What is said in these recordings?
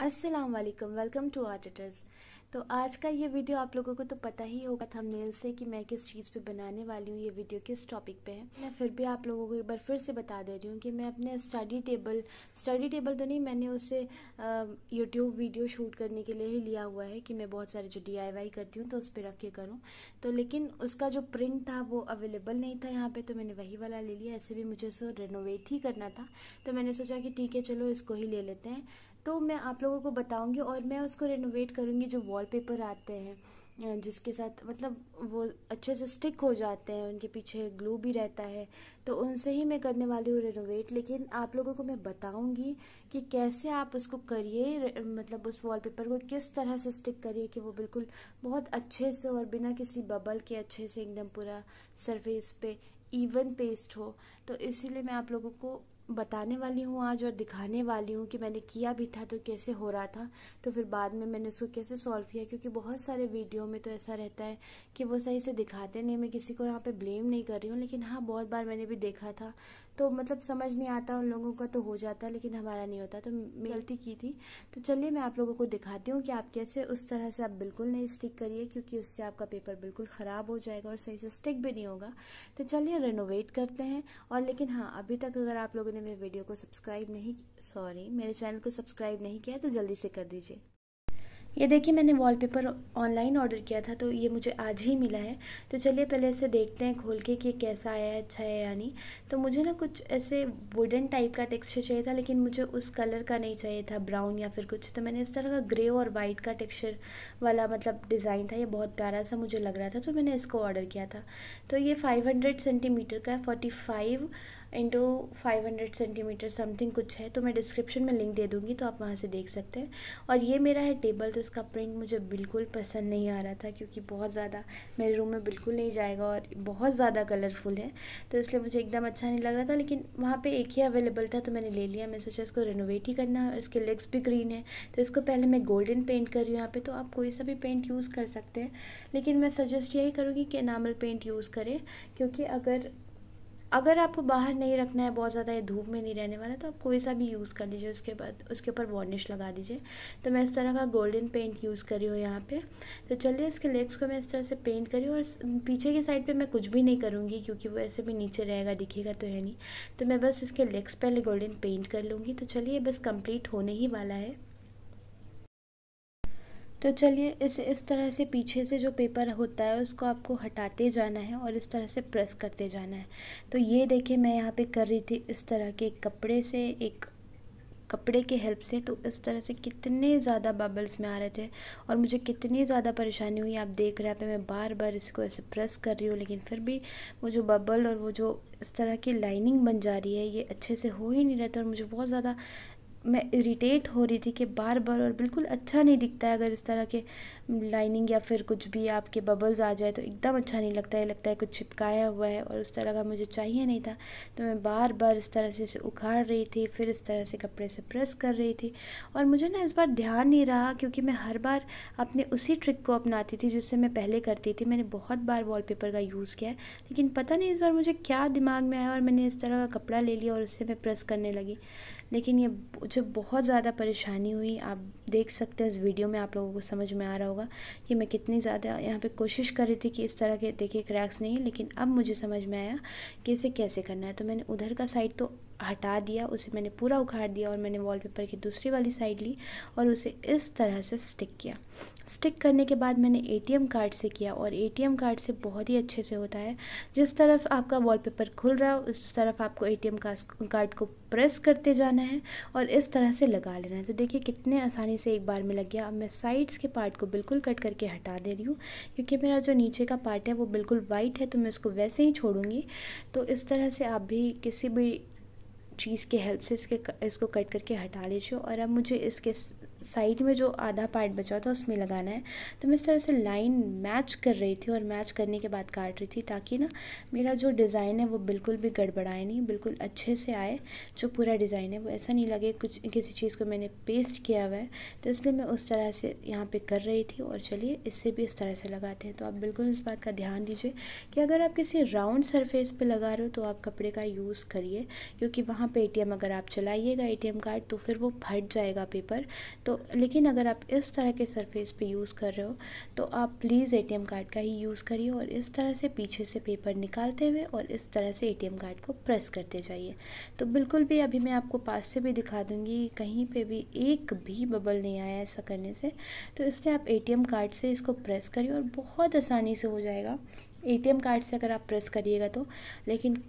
अस्सलाम वालेकुम welcome to आर्टिटर्स तो आज का ये वीडियो आप लोगों को तो पता ही होगा थंबनेल से कि मैं किस चीज़ पे बनाने वाली हूँ, ये वीडियो किस टॉपिक पे है। मैं फिर भी आप लोगों को एक बार फिर से बता दे रही हूँ कि मैं अपने स्टडी टेबल स्टडी टेबल तो नहीं, मैंने उसे यूट्यूब वीडियो शूट करने के लिए ही लिया हुआ है कि मैं बहुत सारे जो डीआईवाई करती हूँ तो उस पर रख के करूँ। तो लेकिन उसका जो प्रिंट था वो अवेलेबल नहीं था यहाँ पर तो मैंने वही वाला ले लिया। ऐसे भी मुझे उसको रेनोवेट ही करना था। तो मैंने सोचा कि ठीक है, चलो इसको ही ले लेते हैं। तो मैं आप लोगों को बताऊँगी और मैं उसको रेनोवेट करूँगी जो वॉलपेपर आते हैं जिसके साथ मतलब वो अच्छे से स्टिक हो जाते हैं, उनके पीछे ग्लू भी रहता है तो उनसे ही मैं करने वाली हूँ रेनोवेट लेकिन आप लोगों को मैं बताऊँगी कि कैसे आप उसको करिए मतलब उस वॉलपेपर को किस तरह से स्टिक करिए कि वो बिल्कुल बहुत अच्छे से और बिना किसी बबल के अच्छे से एकदम पूरा सरफेस पे इवन पेस्ट हो। तो इसीलिए मैं आप लोगों को बताने वाली हूँ आज और दिखाने वाली हूँ कि मैंने किया भी था तो कैसे हो रहा था। तो फिर बाद में मैंने उसको कैसे सॉल्व किया, क्योंकि बहुत सारे वीडियो में तो ऐसा रहता है कि वो सही से दिखाते नहीं। मैं किसी को यहाँ पे ब्लेम नहीं कर रही हूँ, लेकिन हाँ बहुत बार मैंने भी देखा था तो मतलब समझ नहीं आता उन लोगों का तो हो जाता है, लेकिन हमारा नहीं होता तो गलती की थी। तो चलिए मैं आप लोगों को दिखाती हूँ कि आप कैसे उस तरह से आप बिल्कुल नहीं स्टिक करिए, क्योंकि उससे आपका पेपर बिल्कुल ख़राब हो जाएगा और सही से स्टिक भी नहीं होगा। तो चलिए रेनोवेट करते हैं, और लेकिन हाँ अभी तक अगर आप लोगों ने मेरे वीडियो को सब्सक्राइब नहीं सॉरी मेरे चैनल को सब्सक्राइब नहीं किया तो जल्दी से कर दीजिए। ये देखिए, मैंने वॉलपेपर ऑनलाइन ऑर्डर किया था तो ये मुझे आज ही मिला है। तो चलिए, पहले इसे देखते हैं, खोल के कि कैसा आया है अच्छा है या नहीं। तो मुझे ना कुछ ऐसे वुडन टाइप का टेक्सचर चाहिए था, लेकिन मुझे उस कलर का नहीं चाहिए था ब्राउन या फिर कुछ। तो मैंने इस तरह का ग्रे और वाइट का टेक्सचर वाला मतलब डिज़ाइन था, ये बहुत प्यारा सा मुझे लग रहा था तो मैंने इसको ऑर्डर किया था। तो ये फाइव सेंटीमीटर का है forty into five hundred centimetre something कुछ है तो मैं डिस्क्रिप्शन में लिंक दे दूँगी तो आप वहाँ से देख सकते हैं। और ये मेरा है टेबल तो इसका प्रिंट मुझे बिल्कुल पसंद नहीं आ रहा था, क्योंकि बहुत ज़्यादा मेरे रूम में बिल्कुल नहीं जाएगा और बहुत ज़्यादा कलरफुल है तो इसलिए मुझे एकदम अच्छा नहीं लग रहा था, लेकिन वहाँ पर एक ही अवेलेबल था तो मैंने ले लिया। मैं सोचा इसको रेनोवेट ही करना है इसके लेग्स भी ग्रीन है तो इसको पहले मैं गोल्डन पेंट कर रही हूँ यहाँ पर तो आप कोई सा भी पेंट यूज़ कर सकते हैं। लेकिन मैं सजेस्ट यही करूँगी कि एनामल पेंट यूज़ करें, क्योंकि अगर अगर आपको बाहर नहीं रखना है, बहुत ज़्यादा ये धूप में नहीं रहने वाला तो आप कोई सा भी यूज़ कर लीजिए, उसके बाद, उसके ऊपर वार्निश लगा दीजिए। तो मैं इस तरह का गोल्डन पेंट यूज़ करी हूँ यहाँ पे। तो चलिए, इसके लेग्स को मैं इस तरह से पेंट करी और पीछे की साइड पे मैं कुछ भी नहीं करूँगी, क्योंकि वो ऐसे भी नीचे रहेगा, दिखेगा तो है नहीं। तो मैं बस इसके लेग्स पहले गोल्डन पेंट कर लूँगी। तो चलिए बस कंप्लीट होने ही वाला है। तो चलिए इस इस तरह से पीछे से जो पेपर होता है उसको आपको हटाते जाना है और इस तरह से प्रेस करते जाना है। तो ये देखिए मैं यहाँ पे कर रही थी इस तरह के कपड़े से, एक कपड़े के हेल्प से। तो इस तरह से कितने ज़्यादा बबल्स में आ रहे थे और मुझे कितनी ज़्यादा परेशानी हुई। आप देख रहे हैं मैं बार बार इसको ऐसे प्रेस कर रही हूँ, लेकिन फिर भी वो जो बबल और वो जो इस तरह की लाइनिंग बन जा रही है, ये अच्छे से हो ही नहीं रहता और मुझे बहुत ज़्यादा मैं इरिटेट हो रही थी कि बार बार और बिल्कुल अच्छा नहीं दिखता है अगर इस तरह के लाइनिंग या फिर कुछ भी आपके बबल्स आ जाए तो एकदम अच्छा नहीं लगता है लगता है कुछ चिपकाया हुआ है और उस तरह का मुझे चाहिए नहीं था। तो मैं बार बार इस तरह से इसे उखाड़ रही थी, फिर इस तरह से कपड़े से प्रेस कर रही थी और मुझे ना इस बार ध्यान नहीं रहा क्योंकि मैं हर बार अपने उसी ट्रिक को अपनाती थी जिससे मैं पहले करती थी। मैंने बहुत बार वॉलपेपर का यूज़ किया है, लेकिन पता नहीं इस बार मुझे क्या दिमाग में आया और मैंने इस तरह का कपड़ा ले लिया और उससे मैं प्रेस करने लगी। लेकिन ये मुझे बहुत ज़्यादा परेशानी हुई, आप देख सकते हैं इस वीडियो में, आप लोगों को समझ में आ रहा होगा कि मैं कितनी ज़्यादा यहाँ पे कोशिश कर रही थी कि इस तरह के, देखिए क्रैक्स नहीं लेकिन अब मुझे समझ में आया कि इसे कैसे करना है। तो मैंने उधर का साइड तो हटा दिया, उसे मैंने पूरा उखाड़ दिया और मैंने वॉलपेपर की दूसरी वाली साइड ली और उसे इस तरह से स्टिक किया। स्टिक करने के बाद मैंने एटीएम कार्ड से किया और एटीएम कार्ड से बहुत ही अच्छे से होता है। जिस तरफ़ आपका वॉलपेपर खुल रहा है उस तरफ़ आपको एटीएम कार्ड को प्रेस करते जाना है और इस तरह से लगा लेना है। तो देखिए कितने आसानी से एक बार में लग गया। अब मैं साइड्स के पार्ट को बिल्कुल कट करके हटा दे रही हूँ, क्योंकि मेरा जो नीचे का पार्ट है वो बिल्कुल वाइट है तो मैं उसको वैसे ही छोड़ूँगी। तो इस तरह से आप भी किसी भी चीज़ के हेल्प से इसके इसको कट करके हटा लीजिए और अब मुझे इसके साइड में जो आधा पार्ट बचा था उसमें लगाना है। तो मैं इस तरह से लाइन मैच कर रही थी और मैच करने के बाद काट रही थी ताकि ना मेरा जो डिज़ाइन है वो बिल्कुल भी गड़बड़ाए नहीं, बिल्कुल अच्छे से आए, जो पूरा डिज़ाइन है वो। ऐसा नहीं लगे कुछ किसी चीज़ को मैंने पेस्ट किया हुआ है। तो इसलिए मैं उस तरह से यहाँ पर कर रही थी और चलिए इससे भी इस तरह से लगाते हैं। तो आप बिल्कुल इस बात का ध्यान दीजिए कि अगर आप किसी राउंड सरफेस पर लगा रहे हो तो आप कपड़े का यूज़ करिए, क्योंकि वहाँ पर ए अगर आप चलाइएगा एटीएम कार्ड तो फिर वो फट जाएगा पेपर। तो तो लेकिन अगर आप इस तरह के सरफेस पे यूज़ कर रहे हो तो आप प्लीज़ एटीएम कार्ड का ही यूज़ करिए और इस तरह से पीछे से पेपर निकालते हुए और इस तरह से एटीएम कार्ड को प्रेस करते जाइए। तो बिल्कुल भी अभी मैं आपको पास से भी दिखा दूँगी, कहीं पर भी एक भी बबल नहीं आया ऐसा करने से। तो इसलिए आप एटीएम कार्ड से इसको प्रेस करिए और बहुत आसानी से हो जाएगा। एटीएम कार्ड से अगर आप प्रेस करिएगा तो लेकिन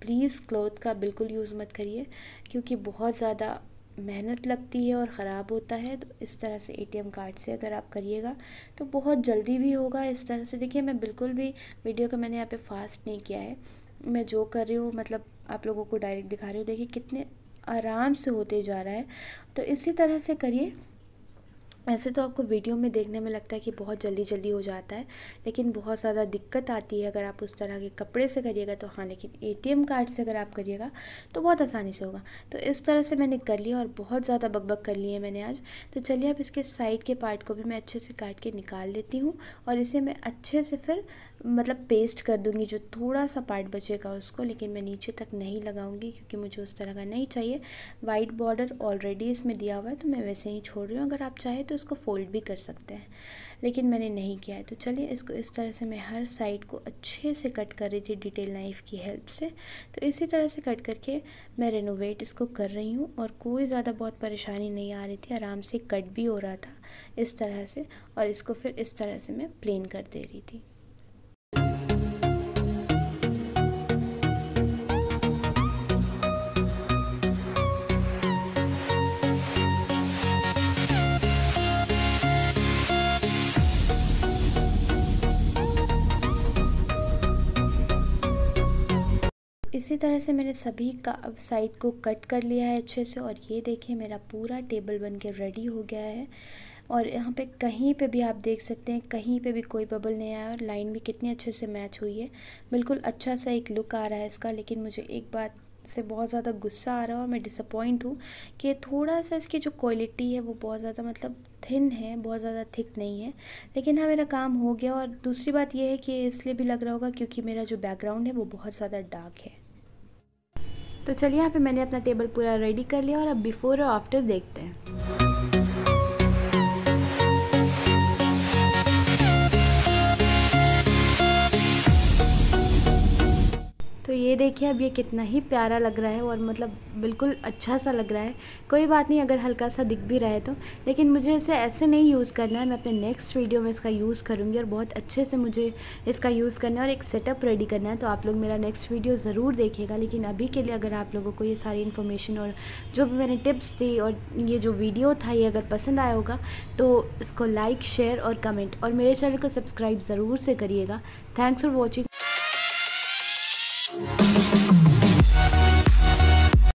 प्लीज़ क्लोथ का बिल्कुल यूज़ मत करिए, क्योंकि बहुत ज़्यादा मेहनत लगती है और ख़राब होता है तो इस तरह से एटीएम कार्ड से अगर आप करिएगा तो बहुत जल्दी भी होगा इस तरह से। देखिए, मैं बिल्कुल भी वीडियो को मैंने यहाँ पे फास्ट नहीं किया है। मैं जो कर रही हूँ मतलब आप लोगों को डायरेक्ट दिखा रही हूँ, देखिए कितने आराम से होते जा रहा है। तो इसी तरह से करिए। ऐसे तो आपको वीडियो में देखने में लगता है कि बहुत जल्दी जल्दी हो जाता है, लेकिन बहुत ज़्यादा दिक्कत आती है अगर आप उस तरह के कपड़े से करिएगा तो। हाँ लेकिन एटीएम कार्ड से अगर आप करिएगा तो बहुत आसानी से होगा। तो इस तरह से मैंने कर लिया और बहुत ज़्यादा बकबक कर लिए मैंने आज। तो चलिए, अब इसके साइड के पार्ट को भी मैं अच्छे से काट के निकाल लेती हूँ और इसे मैं अच्छे से फिर मतलब पेस्ट कर दूँगी जो थोड़ा सा पार्ट बचेगा उसको, लेकिन मैं नीचे तक नहीं लगाऊँगी क्योंकि मुझे उस तरह का नहीं चाहिए। वाइट बॉर्डर ऑलरेडी इसमें दिया हुआ है तो मैं वैसे ही छोड़ रही हूँ। अगर आप चाहें तो इसको फोल्ड भी कर सकते हैं, लेकिन मैंने नहीं किया है। तो चलिए, इसको, इस तरह से मैं हर साइड को अच्छे से कट कर रही थी डिटेल नाइफ़ की हेल्प से। तो इसी तरह से कट करके मैं रेनोवेट इसको कर रही हूँ और कोई ज़्यादा बहुत परेशानी नहीं आ रही थी। आराम से कट भी हो रहा था इस तरह से और इसको फिर इस तरह से मैं प्लेन कर दे रही थी। इसी तरह से मैंने सभी का साइड को कट कर लिया है अच्छे से और ये देखिए मेरा पूरा टेबल बन के रेडी हो गया है। और यहाँ पे कहीं पे भी आप देख सकते हैं, कहीं पे भी कोई बबल नहीं आया और लाइन भी कितनी अच्छे से मैच हुई है। बिल्कुल अच्छा सा एक लुक आ रहा है इसका, लेकिन मुझे एक बात से बहुत ज़्यादा गुस्सा आ रहा है और मैं डिसअपॉइंट हूँ कि थोड़ा सा इसकी जो क्वालिटी है वो बहुत ज़्यादा मतलब थिन है, बहुत ज़्यादा थिक नहीं है। लेकिन हाँ मेरा काम हो गया और दूसरी बात यह है कि इसलिए भी लग रहा होगा क्योंकि मेरा जो बैकग्राउंड है वो बहुत ज़्यादा डार्क है। तो चलिए यहाँ पे मैंने अपना टेबल पूरा रेडी कर लिया और अब बिफ़ोर और आफ्टर देखते हैं। तो ये देखिए, अब ये कितना ही प्यारा लग रहा है और मतलब बिल्कुल अच्छा सा लग रहा है। कोई बात नहीं, अगर हल्का सा दिख भी रहा है तो। लेकिन मुझे इसे ऐसे नहीं यूज़ करना है, मैं अपने नेक्स्ट वीडियो में इसका यूज़ करूँगी और बहुत अच्छे से मुझे इसका यूज़ करना है और एक सेटअप रेडी करना है। तो आप लोग मेरा नेक्स्ट वीडियो ज़रूर देखेगा लेकिन अभी के लिए अगर आप लोगों को ये सारी इन्फॉर्मेशन और जो भी मैंने टिप्स दी और ये जो वीडियो था, ये अगर पसंद आया होगा तो इसको लाइक, शेयर और कमेंट और मेरे चैनल को सब्सक्राइब ज़रूर से करिएगा। Thanks for watching.